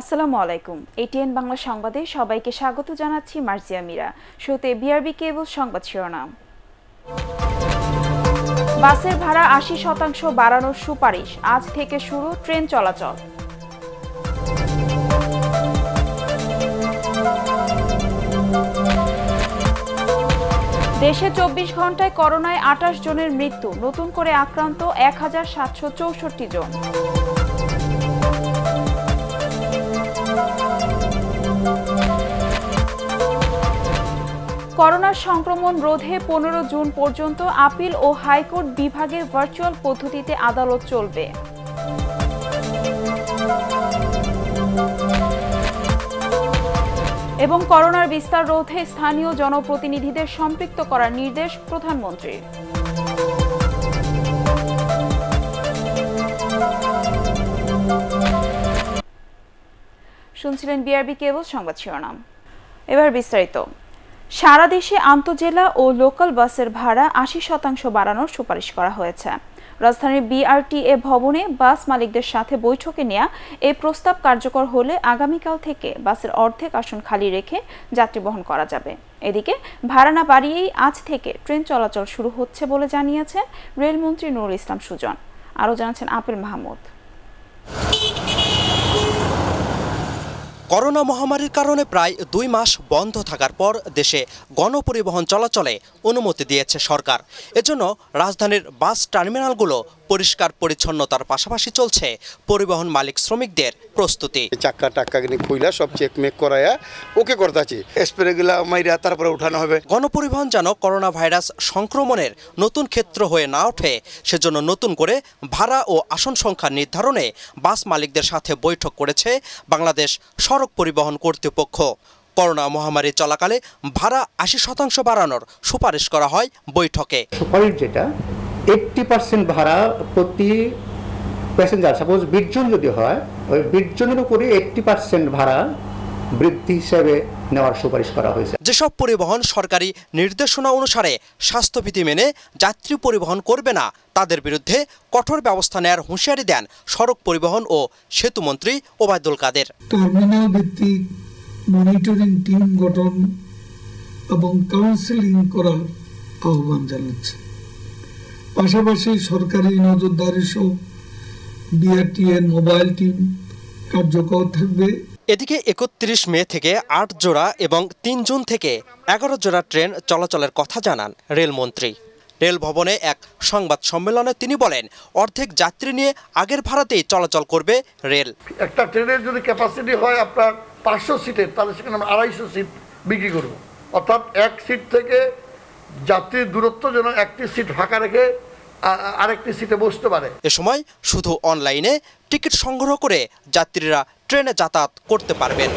আসসালামু আলাইকুম। এটিএন বাংলা সংবাদে সবাইকে স্বাগত জানাচ্ছি মার্জিয়া মিরা। শুরুতে বিআরবি কেবল সংবাদ শিরোনাম। বাসের ভাড়া আশি শতাংশ বাড়ানোর সুপারিশ। আজ থেকে শুরু ট্রেন চলাচল। দেশে চব্বিশ ঘন্টায় করোনায় আটাশ জনের মৃত্যু। নতুন করে আক্রান্ত এক হাজার সাতশো চৌষট্টি জন। করোনার সংক্রমণ রোধে পনেরো জুন পর্যন্ত আপিল ও হাইকোর্ট বিভাগে ভার্চুয়াল পদ্ধতিতে আদালত চলবে। এবং করোনার বিস্তার রোধে স্থানীয় জনপ্রতিনিধিদের সম্পৃক্ত করার নির্দেশ প্রধানমন্ত্রীর শুনছিলেন বিআরবি কেবল সংবাদ শিরোনাম। এবার বিস্তারিত। সারা দেশে আন্তজেলা ও লোকাল বাসের ভাড়া আশি শতাংশ বাড়ানোর সুপারিশ করা হয়েছে। রাজধানীর বিআরটিএ ভবনে বাস মালিকদের সাথে বৈঠকে নেওয়া এই প্রস্তাব কার্যকর হলে আগামীকাল থেকে বাসের অর্ধেক আসন খালি রেখে যাত্রী বহন করা যাবে। এদিকে ভাড়া না বাড়িয়েই আজ থেকে ট্রেন চলাচল শুরু হচ্ছে বলে জানিয়েছেন রেলমন্ত্রী নুরুল ইসলাম সুজন। আরও জানাচ্ছেন আপেল মাহমুদ। করোনা মহামারীর কারণে প্রায় দুই মাস বন্ধ থাকার পর দেশে গণপরিবহন চলাচলে অনুমতি দিয়েছে সরকার। এজন্য রাজধানীর বাস টার্মিনালগুলো পরিষ্কার পরিচ্ছন্নতার পাশাপাশি চলছে পরিবহন মালিক শ্রমিকদের প্রস্তুতি। চাক্কা টাক্কা খুইলা সব চেক মেক করায়া ওকে করতেছি স্প্রে গুলা মাইরা তারপরে উঠানো হবে। গণপরিবহন যেন করোনা ভাইরাস সংক্রমণের নতুন ক্ষেত্র হয়ে না ওঠে সেজন্য নতুন করে ভাড়া ও আসন সংখ্যা নির্ধারণে বাস মালিকদের সাথে বৈঠক করেছে বাংলাদেশ সড়ক পরিবহন কর্তৃপক্ষ। করোনা মহামারী চলাকালে ভাড়া আশি শতাংশ বাড়ানোর সুপারিশ করা হয় বৈঠকে। সুপারিশ যেটা এইট্টি পার্সেন্ট ভাড়া প্রতি প্যাসেঞ্জার সাপোজ বিশজন যদি হয় ওই বিশ জনের উপরে এইট্টি পার্সেন্ট ভাড়া বৃদ্ধি হিসেবে নেওয়ার সুপারিশ করা হয়েছে। যেসব পরিবহন সরকারি নির্দেশনা অনুসারে স্বাস্থ্যবিধি মেনে যাত্রী পরিবহন করবে না তাদের বিরুদ্ধে কঠোর ব্যবস্থা নেয়ার হুঁশিয়ারি দেন সড়ক পরিবহন ও সেতুমন্ত্রী ওবায়দুল কাদের। টার্মিনাল ভিত্তিক মনিটরিং টিম গঠন এবং কাউন্সিলিং করার আহ্বান জানাচ্ছে পাশাপাশি সরকারি নজরদারি সহ বিআরটিএর মোবাইল টিম কার্যকর থাকবে। এদিকে একত্রিশ মে থেকে আট জোড়া এবং তিন জুন থেকে এগারো জোড়া ট্রেন চলাচলের কথা জানান রেলমন্ত্রী। রেল ভবনে এক সংবাদ সম্মেলনে তিনি বলেন অর্ধেক যাত্রী নিয়ে আগের ভাড়াতেই চলাচল করবে রেল। একটা ট্রেনের যদি ক্যাপাসিটি হয় আপনার পাঁচশো সিটের তাহলে সেখানে আমরা আড়াইশো সিট বিক্রি করব। অর্থাৎ এক সিট থেকে যাত্রীর দূরত্ব যেন একটি সিট ফাঁকা রেখে আরেকটি সিটে বসতে পারে। এ সময় শুধু অনলাইনে টিকিট সংগ্রহ করে যাত্রীরা ট্রেনে যাতায়াত করতে পারবেন।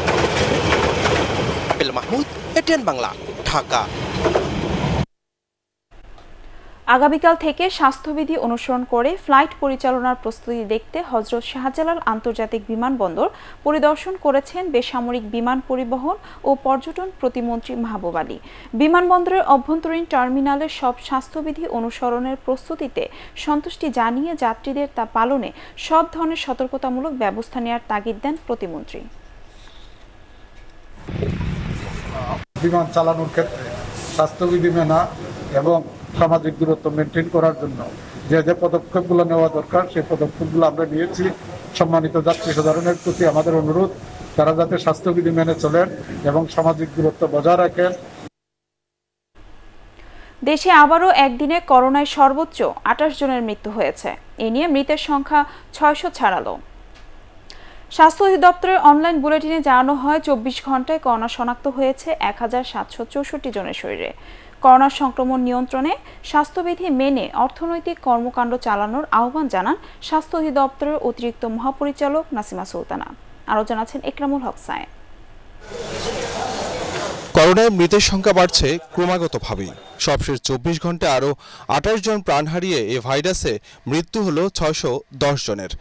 মাহমুদ এটিএন বাংলা ঢাকা আগামীকাল থেকে স্বাস্থ্যবিধি অনুসরণ করে ফ্লাইট পরিচালনার প্রস্তুতি দেখতে হজরত শাহজালাল আন্তর্জাতিক বিমানবন্দর পরিদর্শন করেছেন বেসামরিক বিমান পরিবহন ও পর্যটন প্রতিমন্ত্রী মাহবুব আলী। বিমানবন্দরের অভ্যন্তরীণ টার্মিনালের সব স্বাস্থ্যবিধি অনুসরণের প্রস্তুতিতে সন্তুষ্টি জানিয়ে যাত্রীদের তা পালনে সব ধরনের সতর্কতামূলক ব্যবস্থা নেওয়ার তাগিদ দেন প্রতিমন্ত্রী। বিমান চালানোর ক্ষেত্রে স্বাস্থ্যবিধি মেনা এবং সামাজিক দূরত্ব মেনটেন করার জন্য যে যে পদক্ষেপগুলো নেওয়া দরকার, সেই পদক্ষেপগুলো আমরা নিয়েছি। সম্মানিত যাত্রী সাধারণের প্রতি আমাদের অনুরোধ, তারা যাতে স্বাস্থ্যবিধি মেনে চলেন এবং সামাজিক দূরত্ব বজায় রাখেন। দেশে আবারও একদিনে করোনায় সর্বোচ্চ আঠাশ জনের মৃত্যু হয়েছে। এ নিয়ে মৃতের সংখ্যা ছয়শো ছাড়ালো। স্বাস্থ্য অধিদপ্তরের অনলাইন বুলেটিনে জানানো হয়, চব্বিশ ঘন্টায় করোনা শনাক্ত হয়েছে এক হাজার সাতশো চৌষট্টি জনের শরীরে। করোনা সংক্রমণ নিয়ন্ত্রণে স্বাস্থ্যবিধি মেনে অর্থনৈতিক কর্মকাণ্ড চালানোর আহ্বান জানান স্বাস্থ্য অধিদপ্তরের অতিরিক্ত মহাপরিচালক নাসিমা সুলতানা। আরও জানাচ্ছেন একরামুল হক সায়েম করোনায় মৃতের সংখ্যা বাড়ছে ক্রমাগতভাবেই সবশেষ চব্বিশ ঘন্টায় আরও আঠাশ জন প্রাণ হারিয়ে এ ভাইরাসে মৃত্যু হলো ছয়শো জনের।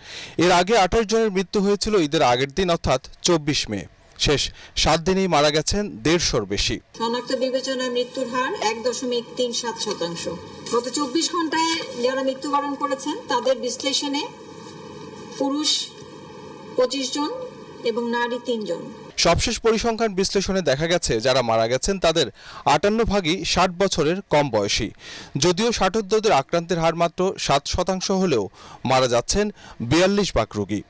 এর আগে আঠাশ জনের মৃত্যু হয়েছিল ঈদের আগের দিন, অর্থাৎ চব্বিশ মে। শেষ সাত দিনেই মারা গেছেন দেড়শোর বেশি। শনাক্ত বিবেচনায় মৃত্যুর হার এক দশমিক তিন সাত শতাংশ। গত চব্বিশ ঘন্টায় যারা মৃত্যুবরণ করেছেন তাদের বিশ্লেষণে পুরুষ পঁচিশ জন এবং নারী তিনজন সবশেষ পরিসংখ্যান বিশ্লেষণে দেখা গেছে যারা মারা গেছেন তাদের আটান্ন ভাগই ষাট বছরের কম বয়সী। যদিও ষাটোদ্দদের আক্রান্তের হার মাত্র সাত শতাংশ হলেও মারা যাচ্ছেন বিয়াল্লিশ ভাগ রোগী।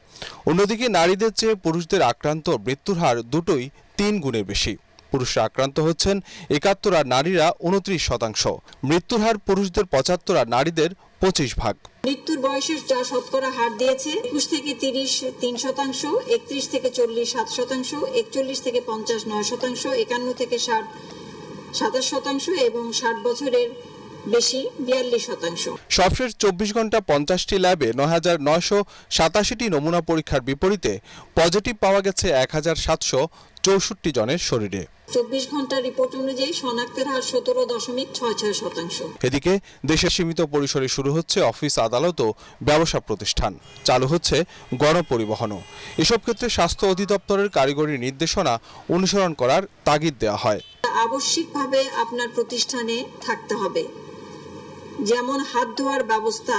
অন্যদিকে নারীদের চেয়ে পুরুষদের আক্রান্ত মৃত্যুর হার দুটোই তিন গুণের বেশি। পুরুষরা আক্রান্ত হচ্ছেন একাত্তর আর নারীরা উনত্রিশ শতাংশ। মৃত্যুর হার পুরুষদের পঁচাত্তর আর নারীদের পঁচিশ ভাগ। মৃত্যুর বয়সের যা শতকরা হার দিয়েছে, একুশ থেকে তিরিশ তিন শতাংশ, একত্রিশ থেকে চল্লিশ সাত শতাংশ, একচল্লিশ থেকে পঞ্চাশ নয় শতাংশ, একান্ন থেকে ষাট সাতাশ শতাংশ এবং ষাট বছরের বেশি বিয়াল্লিশ শতাংশ। সবশেষ চব্বিশ ঘণ্টা পঞ্চাশটি ল্যাবে নয় হাজার নয়শো সাতাশিটি নমুনা পরীক্ষার বিপরীতে পজিটিভ পাওয়া গেছে এক হাজার সাতশো চৌষট্টি জনের শরীরে। চব্বিশ ঘণ্টা রিপোর্ট অনুযায়ী শনাক্তের হার সতেরো দশমিক ছয় ছয় শতাংশ। এদিকে দেশের সীমিত পরিসরে শুরু হচ্ছে অফিস আদালত ও ব্যবসা প্রতিষ্ঠান। চালু হচ্ছে গণপরিবহনও। এসব ক্ষেত্রে স্বাস্থ্য অধিদপ্তরের কারিগরি নির্দেশনা অনুসরণ করার তাগিদ দেওয়া হয়। আবশ্যিকভাবে আপনার প্রতিষ্ঠানে থাকতে হবে। যেমন হাত ধোয়ার ব্যবস্থা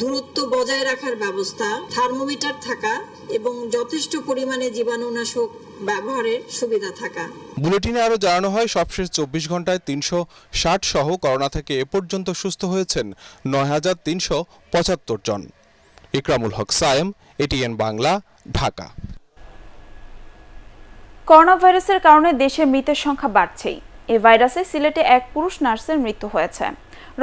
দূরত্ব বজায় রাখার ব্যবস্থা থার্মোমিটার থাকা এবং যথেষ্ট পরিমাণে জীবাণুনাশক ব্যবহারের সুবিধা থাকা। বুলেটিনে আরও জানানো হয় সবশেষ চব্বিশ ঘন্টায় তিনশো ষাট সহ করোনা থেকে এ পর্যন্ত সুস্থ হয়েছেন নয় হাজার তিনশো পঁচাত্তর জন। ইকরামুল হক সায়েম এটিএন বাংলা ঢাকা। করোনা ভাইরাসের কারণে দেশে মৃতের সংখ্যা বাড়ছেই। এই ভাইরাসে সিলেটে এক পুরুষ নার্সের মৃত্যু হয়েছে।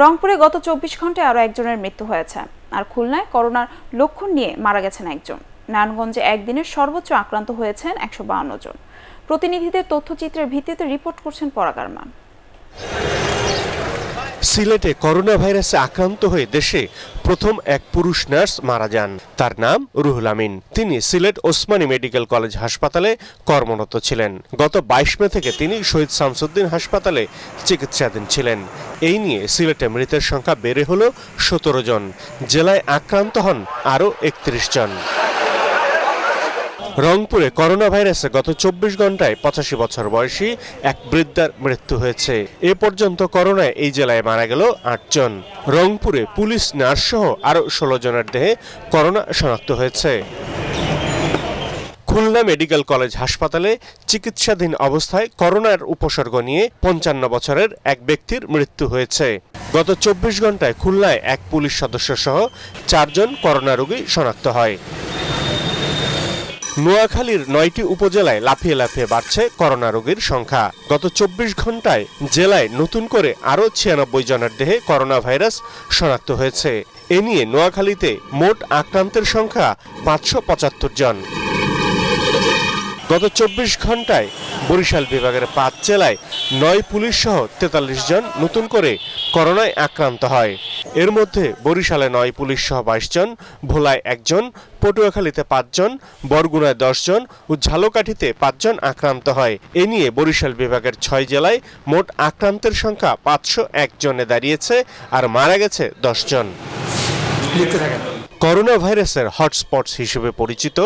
রংপুরে গত চব্বিশ ঘন্টায় আরও একজনের মৃত্যু হয়েছে। আর খুলনায় করোনার লক্ষণ নিয়ে মারা গেছেন একজন। নারায়ণগঞ্জে একদিনের সর্বোচ্চ আক্রান্ত হয়েছেন একশো জন। প্রতিনিধিদের তথ্যচিত্রের ভিত্তিতে রিপোর্ট করছেন পরাগারমান সিলেটে করোনা ভাইরাসে আক্রান্ত হয়ে দেশে প্রথম এক পুরুষ নার্স মারা যান। তার নাম রুহুল আমিন। তিনি সিলেট ওসমানী মেডিকেল কলেজ হাসপাতালে কর্মরত ছিলেন। গত বাইশ মে থেকে তিনি শহীদ শামসুদ্দিন হাসপাতালে চিকিৎসাধীন ছিলেন। এই নিয়ে সিলেটে মৃতের সংখ্যা বেড়ে হল সতেরো জন। জেলায় আক্রান্ত হন আরও একত্রিশ জন। রংপুরে করোনা ভাইরাসে গত চব্বিশ ঘন্টায় পঁচাশি বছর বয়সী এক বৃদ্ধার মৃত্যু হয়েছে। এ পর্যন্ত করোনায় এই জেলায় মারা গেল আটজন রংপুরে পুলিশ, নার্স সহ আরও ষোলো জনের দেহে করোনা শনাক্ত হয়েছে। খুলনা মেডিকেল কলেজ হাসপাতালে চিকিৎসাধীন অবস্থায় করোনার উপসর্গ নিয়ে পঞ্চান্ন বছরের এক ব্যক্তির মৃত্যু হয়েছে। গত চব্বিশ ঘন্টায় খুলনায় এক পুলিশ সদস্য সহ চারজন করোনা রোগী শনাক্ত হয়। নোয়াখালীর নয়টি উপজেলায় লাফিয়ে লাফিয়ে বাড়ছে করোনা রোগীর সংখ্যা। গত চব্বিশ ঘন্টায় জেলায় নতুন করে আরও ছিয়ানব্বই জনের দেহে করোনা ভাইরাস শনাক্ত হয়েছে। এ নিয়ে নোয়াখালীতে মোট আক্রান্তের সংখ্যা পাঁচশো পঁচাত্তর জন। গত চব্বিশ ঘন্টায় বরিশাল বিভাগের পাঁচ জেলায় নয় পুলিশ সহ তেতাল্লিশ জন নতুন করে করোনায় আক্রান্ত হয়। এর মধ্যে বরিশালে নয়, পুলিশ সহ বাইশ জন, ভোলায় একজন, পটুয়াখালীতে পাঁচজন বরগুনায় দশজন ও ঝালকাঠিতে পাঁচজন আক্রান্ত হয়। এ নিয়ে বরিশাল বিভাগের ছয় জেলায় মোট আক্রান্তের সংখ্যা পাঁচশো একজনে দাঁড়িয়েছে আর মারা গেছে দশজন করোনা ভাইরাসের হটস্পটস হিসেবে পরিচিত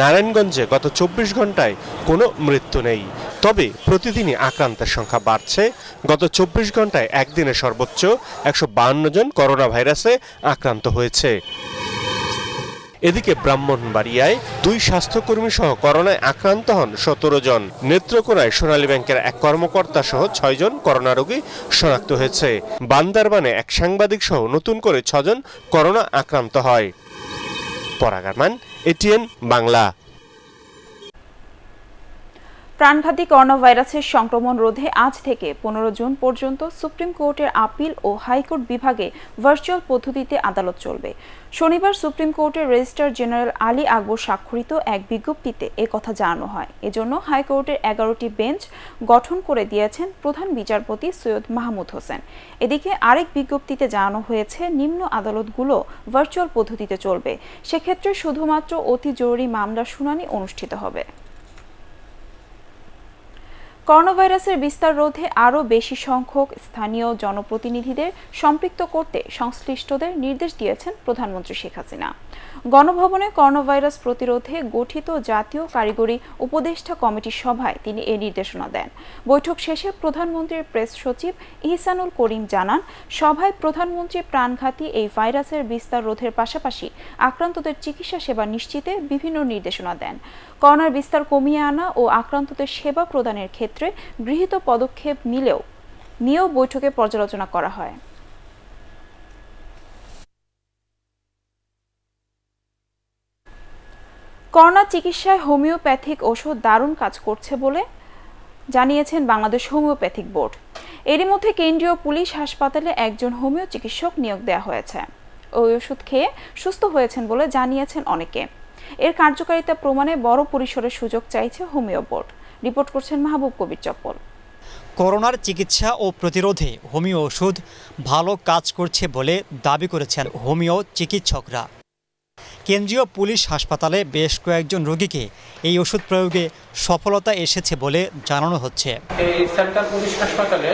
নারায়ণগঞ্জে গত চব্বিশ ঘন্টায় কোনো মৃত্যু নেই। তবে প্রতিদিনই আক্রান্তের সংখ্যা বাড়ছে। গত চব্বিশ ঘন্টায় একদিনে সর্বোচ্চ একশো বায়ান্ন জন করোনা ভাইরাসে আক্রান্ত হয়েছে। এদিকে ব্রাহ্মণবাড়িয়ায় দুই স্বাস্থ্যকর্মী সহ করোনায় আক্রান্ত হন সতেরো জন। নেত্রকোনায় সোনালী ব্যাংকের এক কর্মকর্তা সহ ছয়জন করোনা রোগী শনাক্ত হয়েছে। বান্দারবানে এক সাংবাদিক সহ নতুন করে ছজন করোনা আক্রান্ত হয়। পরাগারমান, এটিএন বাংলা। প্রাণঘাতী করোনা ভাইরাসের সংক্রমণ রোধে আজ থেকে পনেরো জুন পর্যন্ত সুপ্রিম কোর্টের আপিল ও হাইকোর্ট বিভাগে ভার্চুয়াল পদ্ধতিতে আদালত চলবে। শনিবার সুপ্রিম কোর্টের রেজিস্ট্রার জেনারেল আলী আকবর স্বাক্ষরিত এক বিজ্ঞপ্তিতে কথা জানানো হয়। এজন্য হাইকোর্টের এগারোটি বেঞ্চ গঠন করে দিয়েছেন প্রধান বিচারপতি সৈয়দ মাহমুদ হোসেন। এদিকে আরেক বিজ্ঞপ্তিতে জানানো হয়েছে, নিম্ন আদালতগুলো ভার্চুয়াল পদ্ধতিতে চলবে। সেক্ষেত্রে শুধুমাত্র অতি জরুরি মামলার শুনানি অনুষ্ঠিত হবে। করোনাভাইরাসের বিস্তার রোধে আরও বেশি সংখ্যক স্থানীয় জনপ্রতিনিধিদের সম্পৃক্ত করতে সংশ্লিষ্টদের নির্দেশ দিয়েছেন প্রধানমন্ত্রী শেখ হাসিনা। গণভবনে করোনাভাইরাস প্রতিরোধে গঠিত জাতীয় কারিগরি উপদেষ্টা কমিটির সভায় তিনি এ নির্দেশনা দেন। বৈঠক শেষে প্রধানমন্ত্রীর প্রেস সচিব ইহসানুল করিম জানান, সভায় প্রধানমন্ত্রী প্রাণঘাতী এই ভাইরাসের বিস্তার রোধের পাশাপাশি আক্রান্তদের চিকিৎসা সেবা নিশ্চিতে বিভিন্ন নির্দেশনা দেন। করোনার বিস্তার কমিয়ে আনা ও আক্রান্তদের সেবা প্রদানের ক্ষেত্রে গৃহীত পদক্ষেপ নিলেও নিয়েও বৈঠকে পর্যালোচনা করা হয়। করোনা চিকিৎসায় হোমিওপ্যাথিক ওষুধ দারুণ কাজ করছে বলে জানিয়েছেন বাংলাদেশ হোমিওপ্যাথিক বোর্ড। এরই মধ্যে কেন্দ্রীয় পুলিশ হাসপাতালে একজন হোমিও চিকিৎসক নিয়োগ দেওয়া হয়েছে। ওই ওষুধ খেয়ে সুস্থ হয়েছেন বলে জানিয়েছেন অনেকে। এর কার্যকারিতা প্রমাণে বড় পরিসরে সুযোগ চাইছে হোমিও বোর্ড। রিপোর্ট করছেন মাহবুব কবির চপ্পল। করোনার চিকিৎসা ও প্রতিরোধে হোমিও ওষুধ ভালো কাজ করছে বলে দাবি করেছেন হোমিও চিকিৎসকরা। কেন্দ্রীয় পুলিশ হাসপাতালে বেশ কয়েকজন রোগীকে এই ওষুধ প্রয়োগে সফলতা এসেছে বলে জানানো হচ্ছে। এই সেন্ট্রাল পুলিশ হাসপাতালে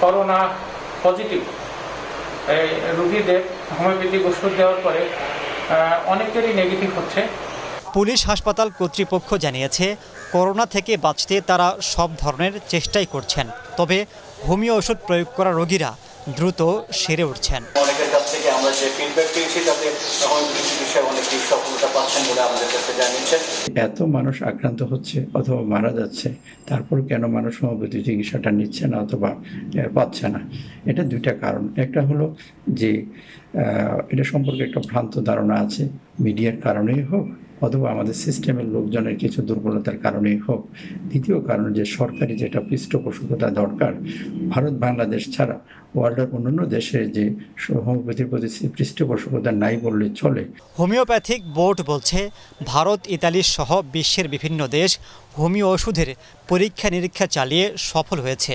করোনা পজিটিভ এই রুগীদের হোমিওপ্যাথিক ওষুধ দেওয়ার পরে অনেকেরই নেগেটিভ হচ্ছে। পুলিশ হাসপাতাল কর্তৃপক্ষ জানিয়েছে করোনা থেকে বাঁচতে তারা সব ধরনের চেষ্টাই করছেন। তবে হোমিও ওষুধ প্রয়োগ করা রোগীরা দ্রুত সেরে উঠছেন। অনেকের কাছ থেকে আমরা যে ফিডব্যাক পেয়েছি তাতে হোমিওপ্যাথি চিকিৎসায় অনেকেই সফলতা পাচ্ছেন বলে আমাদের কাছে জানিয়েছেন। এত মানুষ আক্রান্ত হচ্ছে অথবা মারা যাচ্ছে তারপর কেন মানুষ হোমিওপ্যাথি চিকিৎসাটা নিচ্ছে না অথবা পাচ্ছে না? এটা দুইটা কারণ। একটা হলো যে এটা সম্পর্কে একটা ভ্রান্ত ধারণা আছে মিডিয়ার কারণেই হোক অথবা আমাদের সিস্টেমের লোকজনের কিছু দুর্বলতার কারণেই হোক। দ্বিতীয় কারণ যে সরকারি যেটা পৃষ্ঠপোষকতা দরকার ভারত বাংলাদেশ ছাড়া ওয়ার্ল্ডের অন্যান্য দেশে যে হোমিওপ্যাথির প্রতি পৃষ্ঠপোষকতা নাই বললে চলে। হোমিওপ্যাথিক বোর্ড বলছে ভারত ইতালি সহ বিশ্বের বিভিন্ন দেশ হোমিও ওষুধের পরীক্ষা নিরীক্ষা চালিয়ে সফল হয়েছে।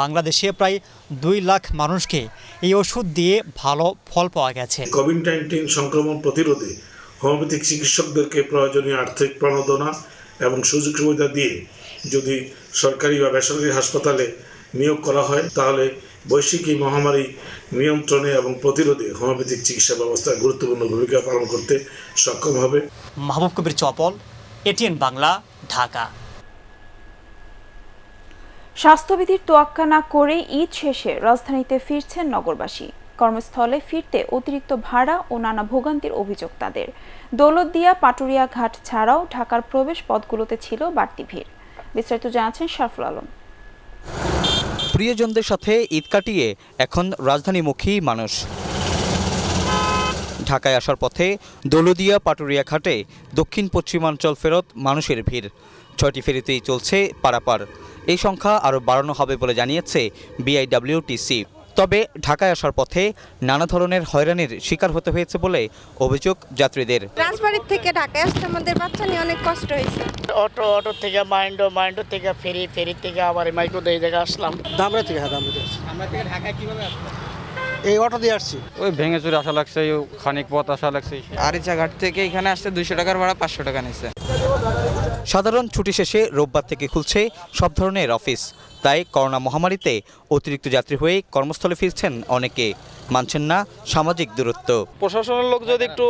বাংলাদেশে প্রায় দুই লাখ মানুষকে এই ওষুধ দিয়ে ভালো ফল পাওয়া গেছে। কোভিড নাইন্টিন সংক্রমণ প্রতিরোধে হোমিওপ্যাথিক চিকিৎসকদেরকে প্রয়োজনীয় আর্থিক প্রণোদনা এবং সুযোগ সুবিধা দিয়ে যদি সরকারি বা বেসরকারি হাসপাতালে নিয়োগ করা হয় তাহলে বৈশ্বিক এই মহামারী নিয়ন্ত্রণে এবং প্রতিরোধে হোমিওপ্যাথিক চিকিৎসা ব্যবস্থা গুরুত্বপূর্ণ ভূমিকা পালন করতে সক্ষম হবে। মাহবুব কবির চপল এটিএন বাংলা ঢাকা। স্বাস্থ্যবিধির তোয়াক্কা না করে ঈদ শেষে রাজধানীতে ফিরছেন নগরবাসী। কর্মস্থলে ফিরতে অতিরিক্ত ভাড়া ও নানা ভোগান্তির অভিযোগ তাদের। দৌলতদিয়া পাটুরিয়া ঘাট ছাড়াও ঢাকার প্রবেশ পথগুলোতে ছিল বাড়তি ভিড়। বিস্তারিত জানাচ্ছেন শারফুল আলম। প্রিয়জনদের সাথে ঈদ কাটিয়ে এখন রাজধানীমুখী মানুষ। ঢাকায় আসার পথে দৌলদিয়া পাটুরিয়া ঘাটে দক্ষিণ পশ্চিমাঞ্চল ফেরত মানুষের ভিড়। ছয়টি ফেরিতেই চলছে পারাপার। এই সংখ্যা আরও বাড়ানো হবে বলে জানিয়েছে বিআইডব্লিউটিসি। তবে ঢাকায় আসার পথে নানা ধরনের হয়রানির শিকার হতে হয়েছে বলে অভিযোগ যাত্রীদের। রাজবাড়ির থেকে ঢাকায় আসতে আমাদের বাচ্চা নিয়ে অনেক কষ্ট হয়েছে। অটো অটো থেকে মাইন্ডো মাইন্ডো থেকে ফেরি ফেরি থেকে আবার মাইকো দিয়ে জায়গায় আসলাম। দামরা থেকে হ্যাঁ দামরা থেকে আমরা থেকে ঢাকায় কীভাবে আসলাম এই অটো দিয়ে আসছি। ওই ভেঙে চুরে আসা লাগছে খানিক পথ আসা লাগছে। আরিচা ঘাট থেকে এখানে আসতে দুইশো টাকার ভাড়া পাঁচশো টাকা নিচ্ছে। সাধারণ ছুটি শেষে রোববার থেকে খুলছে সব ধরনের অফিস। তাই করোনা মহামারীতে অতিরিক্ত যাত্রী হয়ে কর্মস্থলে ফিরছেন অনেকে। মানছেন না সামাজিক দূরত্ব। প্রশাসনের লোক যদি একটু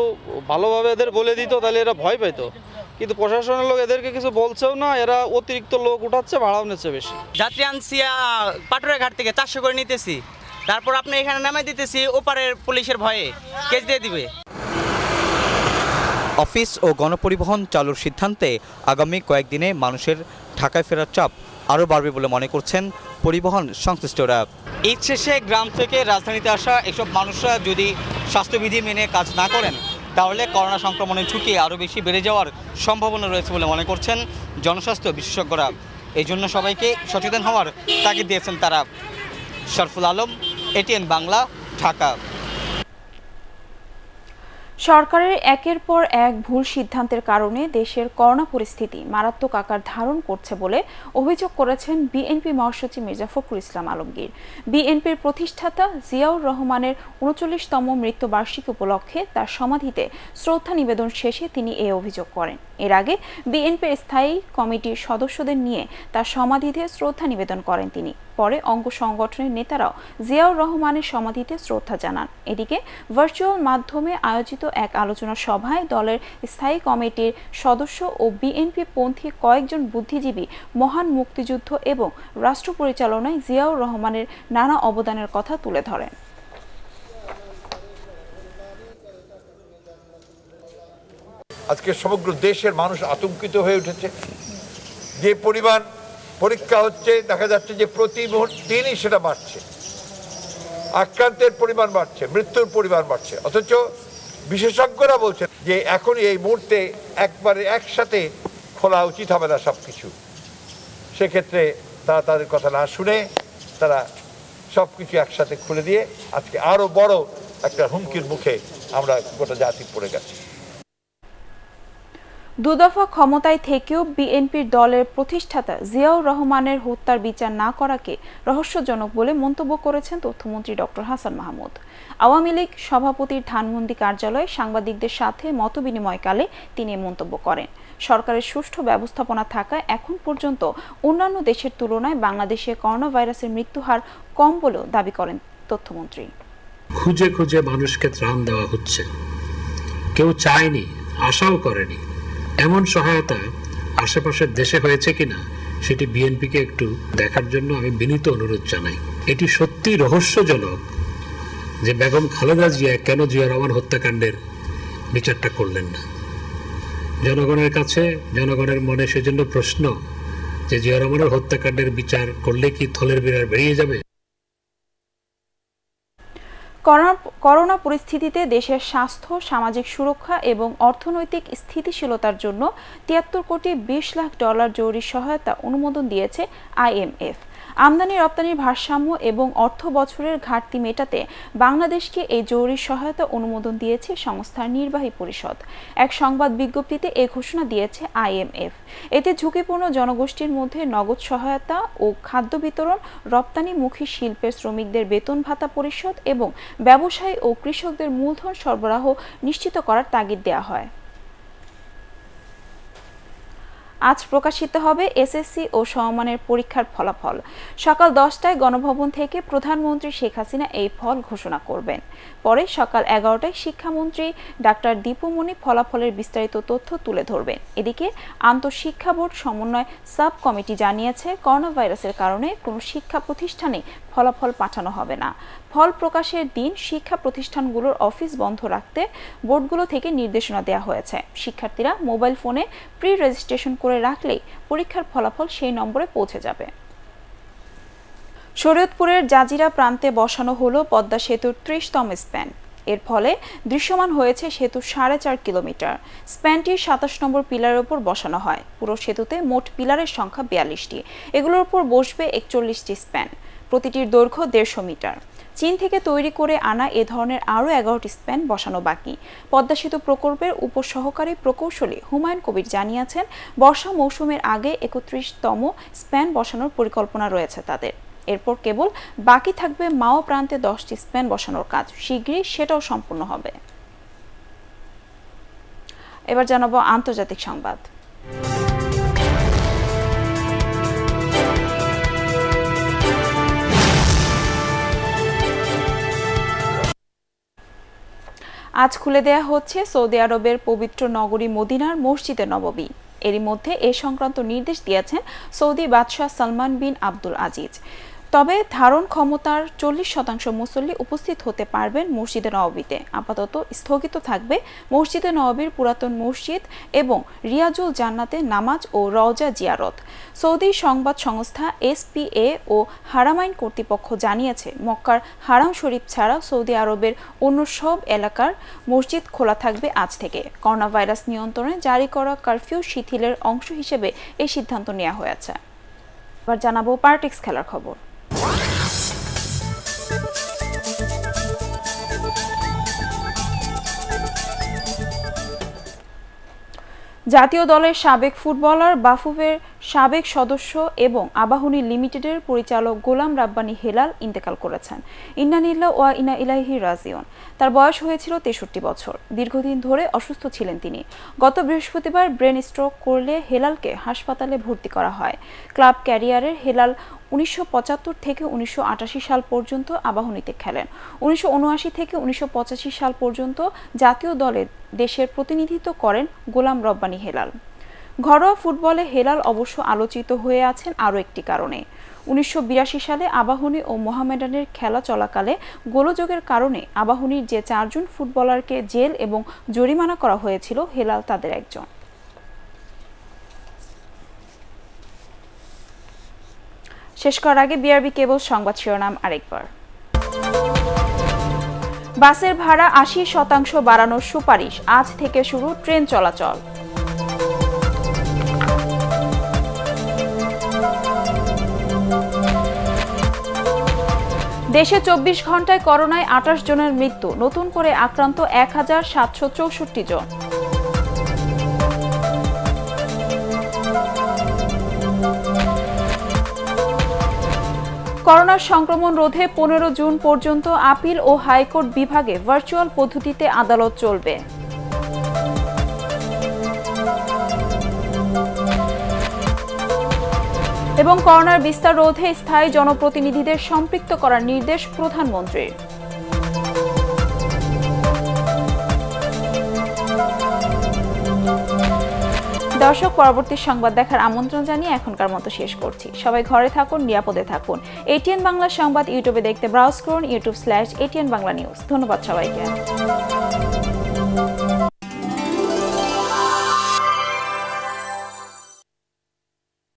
ভালোভাবে এদের বলে দিত তাহলে এরা ভয় পেতো কিন্তু প্রশাসনের লোক এদেরকে কিছু বলছেও না এরা অতিরিক্ত লোক উঠাচ্ছে ভাড়াও নিচ্ছে বেশি। যাত্রী আনছি পাটুরা ঘাট থেকে চারশো করে নিতেছি। তারপর আপনি এখানে নামাই দিতেছি ওপারের পুলিশের ভয়ে। কেস দিয়ে দিবে। অফিস ও গণপরিবহন চালুর সিদ্ধান্তে আগামী কয়েকদিনে মানুষের ঢাকায় ফেরার চাপ আরও বাড়বে বলে মনে করছেন পরিবহন সংশ্লিষ্টরা। ঈদ শেষে গ্রাম থেকে রাজধানীতে আসা এসব মানুষরা যদি স্বাস্থ্যবিধি মেনে কাজ না করেন তাহলে করোনা সংক্রমণের ঝুঁকি আরও বেশি বেড়ে যাওয়ার সম্ভাবনা রয়েছে বলে মনে করছেন জনস্বাস্থ্য বিশেষজ্ঞরা। এই জন্য সবাইকে সচেতন হওয়ার তাগিদ দিয়েছেন তারা। শরফুল আলম এটিএন বাংলা, ঢাকা। সরকারের একের পর এক ভুল সিদ্ধান্তের কারণে দেশের করোনা পরিস্থিতি মারাত্মক আকার ধারণ করছে বলে অভিযোগ করেছেন বিএনপি মহাসচিব মির্জা ফখরুল ইসলাম আলমগীর। বিএনপির প্রতিষ্ঠাতা জিয়াউর রহমানের উনচল্লিশতম মৃত্যুবার্ষিকী উপলক্ষে তার সমাধিতে শ্রদ্ধা নিবেদন শেষে তিনি এ অভিযোগ করেন। এর আগে বিএনপির স্থায়ী কমিটির সদস্যদের নিয়ে তার সমাধিতে শ্রদ্ধা নিবেদন করেন তিনি। পরে অঙ্গ সংগঠনের নেতারাও জিয়াউর রহমানের সমাধিতে শ্রদ্ধা জানান। এদিকে ভার্চুয়াল মাধ্যমে আয়োজিত এক আলোচনা সভায় দলের স্থায়ী কমিটির সদস্য ও বিএনপি পন্থী কয়েকজন বুদ্ধিজীবী, মহান মুক্তিযুদ্ধ এবং রাষ্ট্র পরিচালনায় জিয়াউর রহমানের নানা অবদানের কথা তুলে ধরেন। আজকে সমগ্র দেশের মানুষ আতঙ্কিত হয়ে উঠেছে। যে পরিমাণ পরীক্ষা হচ্ছে, দেখা যাচ্ছে যে প্রতি দিনই সেটা বাড়ছে। আক্রান্তের পরিমাণ বাড়ছে, মৃত্যুর পরিমাণ বাড়ছে। অথচ বিশেষজ্ঞরা বলছেন যে এখন এই মুহূর্তে একবারে একসাথে খোলা উচিত হবে না সব কিছু সেক্ষেত্রে তারা তাদের কথা না শুনে তারা সব কিছু একসাথে খুলে দিয়ে আজকে আরও বড় একটা হুমকির মুখে আমরা গোটা জাতি পড়ে গেছি। দুদফা ক্ষমতায় থেকেও বিএনপির দলের প্রতিষ্ঠাতা জিয়াউর রহমানের হত্যার বিচার না করাকে রহস্যজনক বলে মন্তব্য করেছেন তথ্যমন্ত্রী ডক্টর হাসান মাহমুদ। আওয়ামী লীগ সভাপতির ধানমন্ডি কার্যালয়ে সাংবাদিকদের সাথে মতবিনিময়কালে তিনি মন্তব্য করেন। সরকারের সুষ্ঠু ব্যবস্থাপনা থাকায় এখন পর্যন্ত অন্যান্য দেশের তুলনায় বাংলাদেশে করোনা ভাইরাসের মৃত্যুহার কম বলেও দাবি করেন তথ্যমন্ত্রী। খুঁজে খুঁজে মানুষকে ত্রাণ দেওয়া হচ্ছে। কেউ চায়নি, আশাও করেনি। এমন সহায়তা আশেপাশের দেশে হয়েছে কিনা সেটি বিএনপিকে একটু দেখার জন্য আমি বিনীত অনুরোধ জানাই। এটি সত্যি রহস্যজনক যে বেগম খালেদা জিয়া কেন জিয়া রহমান হত্যাকাণ্ডের বিচারটা করলেন না। জনগণের কাছে, জনগণের মনে সেজন্য প্রশ্ন যে জিয়া রহমানের হত্যাকাণ্ডের বিচার করলে কি থলের বিরার বেরিয়ে যাবে? করোনা পরিস্থিতিতে দেশের স্বাস্থ্য, সামাজিক সুরক্ষা এবং অর্থনৈতিক স্থিতিশীলতার জন্য তিয়াত্তর কোটি বিশ লাখ ডলার জরুরি সহায়তা অনুমোদন দিয়েছে আইএমএফ। আমদানি রপ্তানির ভারসাম্য এবং অর্থ বছরের ঘাটতি মেটাতে বাংলাদেশকে এই জরুরি সহায়তা অনুমোদন দিয়েছে সংস্থার নির্বাহী পরিষদ। এক সংবাদ বিজ্ঞপ্তিতে এ ঘোষণা দিয়েছে আইএমএফ। এতে ঝুঁকিপূর্ণ জনগোষ্ঠীর মধ্যে নগদ সহায়তা ও খাদ্য বিতরণ, রপ্তানিমুখী শিল্পের শ্রমিকদের বেতন ভাতা পরিশোধ এবং ব্যবসায়ী ও কৃষকদের মূলধন সরবরাহ নিশ্চিত করার তাগিদ দেওয়া হয়। আজ প্রকাশিত হবে এসএসসি ও সমমানের পরীক্ষার ফলাফল। সকাল দশটায় গণভবন থেকে প্রধানমন্ত্রী শেখ হাসিনা এই ফল ঘোষণা করবেন। পরে সকাল এগারোটায় শিক্ষামন্ত্রী ডাক্তার দীপুমণি ফলাফলের বিস্তারিত তথ্য তুলে ধরবেন। এদিকে আন্তঃশিক্ষা বোর্ড সমন্বয় সাব কমিটি জানিয়েছে করোনা ভাইরাসের কারণে কোনো শিক্ষা প্রতিষ্ঠানে ফলাফল পাঠানো হবে না। ফল প্রকাশের দিন শিক্ষা প্রতিষ্ঠানগুলোর অফিস বন্ধ রাখতে বোর্ডগুলো থেকে নির্দেশনা দেওয়া হয়েছে। শিক্ষার্থীরা মোবাইল ফোনে প্রি রেজিস্ট্রেশন করে রাখলেই পরীক্ষার ফলাফল সেই নম্বরে পৌঁছে যাবে। শরীয়তপুরের জাজিরা প্রান্তে বসানো হলো পদ্মা সেতুর ত্রিশতম স্প্যান। এর ফলে দৃশ্যমান হয়েছে সেতু সাড়ে চার কিলোমিটার। স্প্যানটির সাতাশ নম্বর পিলারের ওপর বসানো হয়। পুরো সেতুতে মোট পিলারের সংখ্যা বিয়াল্লিশটি। এগুলোর উপর বসবে একচল্লিশটি স্প্যান। প্রতিটির দৈর্ঘ্য দেড়শো মিটার। চীন থেকে তৈরি করে আনা এ ধরনের আরও এগারোটি স্প্যান বসানো বাকি। পদ্মা সেতু প্রকল্পের উপসহকারী প্রকৌশলী হুমায়ুন কবির জানিয়েছেন, বর্ষা মৌসুমের আগে একত্রিশতম স্প্যান বসানোর পরিকল্পনা রয়েছে তাদের। এরপর কেবল বাকি থাকবে মাও প্রান্তে দশটি স্প্যান বসানোর কাজ। শীঘ্রই সেটাও সম্পূর্ণ হবে। এবার জানাব আন্তর্জাতিক সংবাদ। আজ খুলে দেয়া হচ্ছে সৌদি আরবের পবিত্র নগরী মদিনার মসজিদে নববী এরই মধ্যে এ সংক্রান্ত নির্দেশ দিয়েছেন সৌদি বাদশাহ সালমান বিন আব্দুল আজিজ। তবে ধারণ ক্ষমতার চল্লিশ শতাংশ মুসল্লি উপস্থিত হতে পারবেন মসজিদে নববীতে আপাতত স্থগিত থাকবে মসজিদে নববীর পুরাতন মসজিদ এবং রিয়াজুল জান্নাতে নামাজ ও রওজা জিয়ারত। সৌদি সংবাদ সংস্থা এসপিএ ও হারামাইন কর্তৃপক্ষ জানিয়েছে, মক্কার হারাম শরীফ ছাড়া সৌদি আরবের অন্য সব এলাকার মসজিদ খোলা থাকবে আজ থেকে। করোনা ভাইরাস নিয়ন্ত্রণে জারি করা কারফিউ শিথিলের অংশ হিসেবে এই সিদ্ধান্ত নেওয়া হয়েছে। এবার জানাব পার্টিক্স খেলার খবর। জাতীয় দলের সাবেক ফুটবলার বাফুফের সাবেক সদস্য এবং আবাহনী লিমিটেডের পরিচালক গোলাম রাব্বানি হেলাল ইন্তেকাল করেছেন। ইন্নানিল্লা ওয়া ইনা ইলাহি রাজিউন। তার বয়স হয়েছিল তেষট্টি বছর। দীর্ঘদিন ধরে অসুস্থ ছিলেন তিনি। গত বৃহস্পতিবার ব্রেন স্ট্রোক করলে হেলালকে হাসপাতালে ভর্তি করা হয়। ক্লাব ক্যারিয়ারের হেলাল উনিশশো পঁচাত্তর থেকে উনিশশো আটাশি সাল পর্যন্ত আবাহনীতে খেলেন। উনিশশো উনআশি থেকে উনিশশো পঁচাশি সাল পর্যন্ত জাতীয় দলে দেশের প্রতিনিধিত্ব করেন গোলাম রব্বানী হেলাল। ঘরোয়া ফুটবলে হেলাল অবশ্য আলোচিত হয়ে আছেন আরও একটি কারণে। উনিশশো বিরাশি সালে আবাহনী ও মোহামেডানের খেলা চলাকালে গোলযোগের কারণে আবাহনীর যে চারজন ফুটবলারকে জেল এবং জরিমানা করা হয়েছিল, হেলাল তাদের একজন। শেষ করার আগে বিআরবি কেবল সংবাদ শিরোনাম আরেকবার। বাসের ভাড়া আশি শতাংশ বাড়ানোর সুপারিশ, আজ থেকে শুরু ট্রেন চলাচল। দেশে চব্বিশ ঘন্টায় করোনায় আঠাশ জনের মৃত্যু, নতুন করে আক্রান্ত এক হাজার সাতশো চৌষট্টি জন। করোনার সংক্রমণ রোধে পনেরো জুন পর্যন্ত আপিল ও হাইকোর্ট বিভাগে ভার্চুয়াল পদ্ধতিতে আদালত চলবে। এবং করোনার বিস্তার রোধে স্থায়ী জনপ্রতিনিধিদের সম্পৃক্ত করার নির্দেশ প্রধানমন্ত্রীর। দর্শক, পরবর্তী সংবাদ দেখার আমন্ত্রণ জানিয়ে এখনকার মতো শেষ করছি। সবাই ঘরে থাকুন, নিরাপদে থাকুন। এটিএন বাংলা সংবাদ ইউটিউবে দেখতে ব্রাউজ করুন YouTube slash ATN Bangla news ধন্যবাদ সবাইকে।